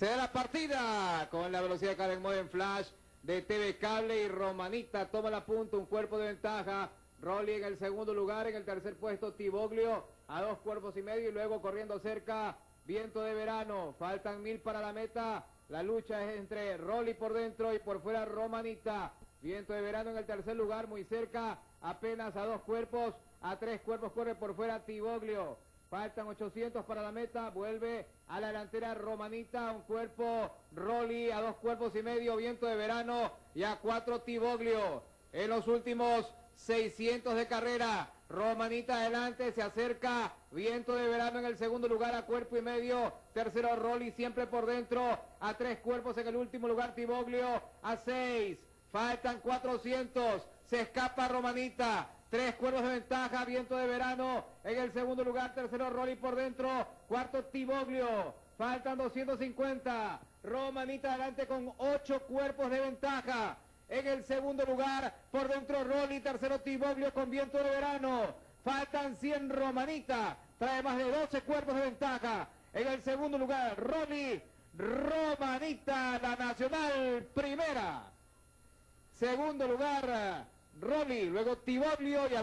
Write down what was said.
Se da la partida con la velocidad de Karen Modern Flash de TV Cable y Romanita toma la punta, un cuerpo de ventaja. Rolly en el segundo lugar, en el tercer puesto Tiboglio a dos cuerpos y medio y luego corriendo cerca Viento de Verano. Faltan mil para la meta. La lucha es entre Rolly por dentro y por fuera Romanita. Viento de Verano en el tercer lugar, muy cerca, apenas a dos cuerpos, a tres cuerpos corre por fuera Tiboglio. Faltan 800 para la meta. Vuelve a la delantera Romanita. Un cuerpo Rolly a dos cuerpos y medio. Viento de verano y a cuatro Tiboglio. En los últimos 600 de carrera. Romanita adelante, se acerca. Viento de verano en el segundo lugar a cuerpo y medio. Tercero Rolly siempre por dentro. A tres cuerpos en el último lugar Tiboglio. A seis. Faltan 400. Se escapa Romanita. Tres cuervos de ventaja, viento de verano. En el segundo lugar, tercero Rolly por dentro. Cuarto Tiboglio. Faltan 250. Romanita adelante con ocho cuerpos de ventaja. En el segundo lugar, por dentro Rolly, tercero Tiboglio con viento de verano. Faltan 100 Romanita. Trae más de 12 cuerpos de ventaja. En el segundo lugar, Rolly, Romanita, la nacional primera. Segundo lugar, Rolly, luego Tiboglio y a